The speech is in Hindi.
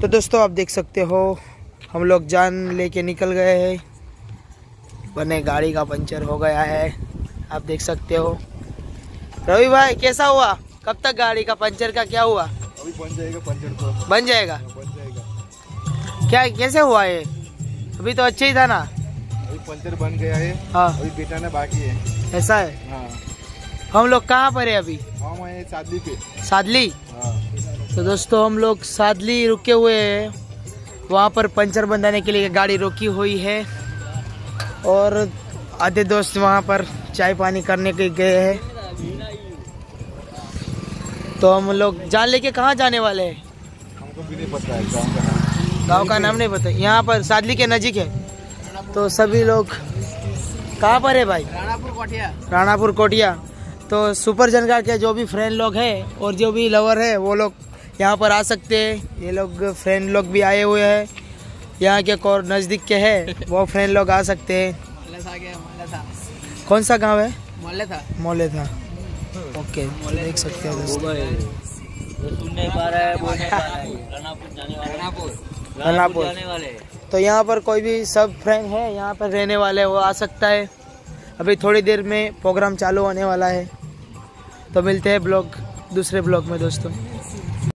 तो दोस्तों आप देख सकते हो हम लोग जान लेके निकल गए हैं। बने गाड़ी का पंचर हो गया है आप देख सकते हो। रवि भाई कैसा हुआ? कब तक गाड़ी का पंचर का क्या हुआ? अभी बन जाएगा पंचर तो। बन जाएगा? बन जाएगा। क्या कैसे हुआ ये? अभी तो अच्छा ही था ना? अभी पंचर बन गया है। हाँ। अभी बेटाना बाकी है। ऐसा है? हाँ। हम लोग कहाँ पर है अभी? हम आए शादी पे। सादली? हाँ। तो दोस्तों हम लोग सादली रुके हुए हैं। वहाँ पर पंचर बंधाने के लिए गाड़ी रोकी हुई है। और आधे दोस्त वहाँ पर चाय पानी करने के गए हैं। तो हम लोग जान लेके कहाँ जाने वाले हैं? हमको भी नहीं पता है गाँव का नाम। गाँव का नाम नहीं पता। यहाँ पर सादली के नज़दीक है। तो सभी लोग कहाँ पर है भाई? राणापुर कोठिया। राणापुर कोटिया तो सुपर जनगा के जो भी फ्रेंड लोग हैं और जो भी लवर है वो लोग यहाँ पर आ सकते हैं। ये लोग फ्रेंड लोग भी आए हुए हैं। यहाँ के और नज़दीक के हैं। वो फ्रेंड लोग आ सकते हैं। कौन सा गाँव है? मोहल्ले था। मोले था। ओके देख सकते हो है है। रानापुर जाने वाले। राणापुर वाले। तो यहाँ पर कोई भी सब फ्रेंड है यहाँ पर रहने वाले वो आ सकता है। अभी थोड़ी देर में प्रोग्राम चालू होने वाला है। तो मिलते हैं ब्लॉग दूसरे ब्लॉग में दोस्तों।